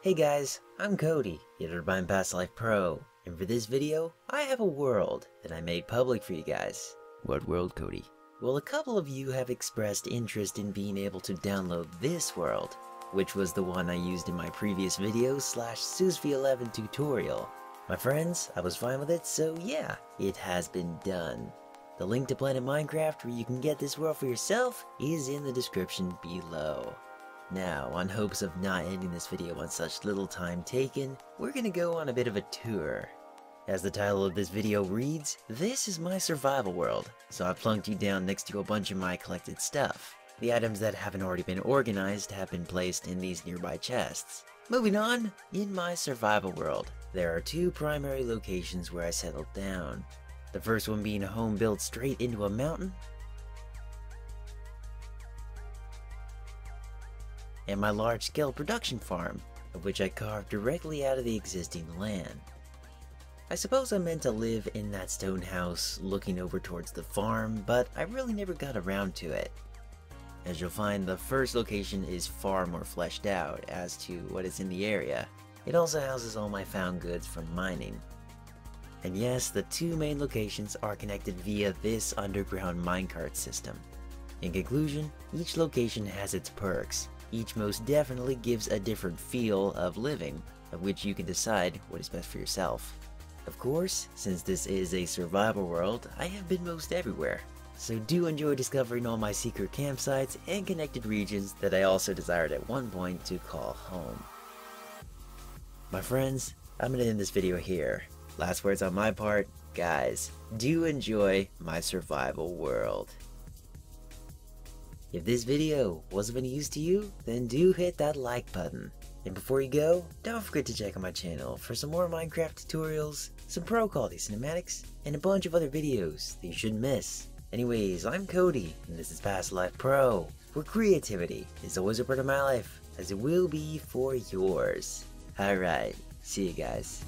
Hey guys, I'm Cody, editor by Past Life Pro, and for this video, I have a world that I made public for you guys. What world, Cody? Well, a couple of you have expressed interest in being able to download this world, which was the one I used in my previous video slash SEUS v11 tutorial. My friends, I was fine with it, so yeah, it has been done. The link to Planet Minecraft where you can get this world for yourself is in the description below. Now, on hopes of not ending this video on such little time taken, we're gonna go on a bit of a tour. As the title of this video reads, this is my survival world, so I plunked you down next to a bunch of my collected stuff. The items that haven't already been organized have been placed in these nearby chests. Moving on, in my survival world, there are two primary locations where I settled down. The first one being a home built straight into a mountain, and my large-scale production farm, of which I carved directly out of the existing land. I suppose I meant to live in that stone house looking over towards the farm, but I really never got around to it. As you'll find, the first location is far more fleshed out as to what is in the area. It also houses all my found goods from mining. And yes, the two main locations are connected via this underground minecart system. In conclusion, each location has its perks, each most definitely gives a different feel of living, of which you can decide what is best for yourself. Of course, since this is a survival world, I have been most everywhere, so do enjoy discovering all my secret campsites and connected regions that I also desired at one point to call home. My friends, I'm gonna end this video here. Last words on my part, guys, do enjoy my survival world. If this video was of any use to you, then do hit that like button. And before you go, don't forget to check out my channel for some more Minecraft tutorials, some pro quality cinematics, and a bunch of other videos that you shouldn't miss. Anyways, I'm Cody, and this is Past Life Pro, where creativity is always a part of my life, as it will be for yours. Alright, see you guys.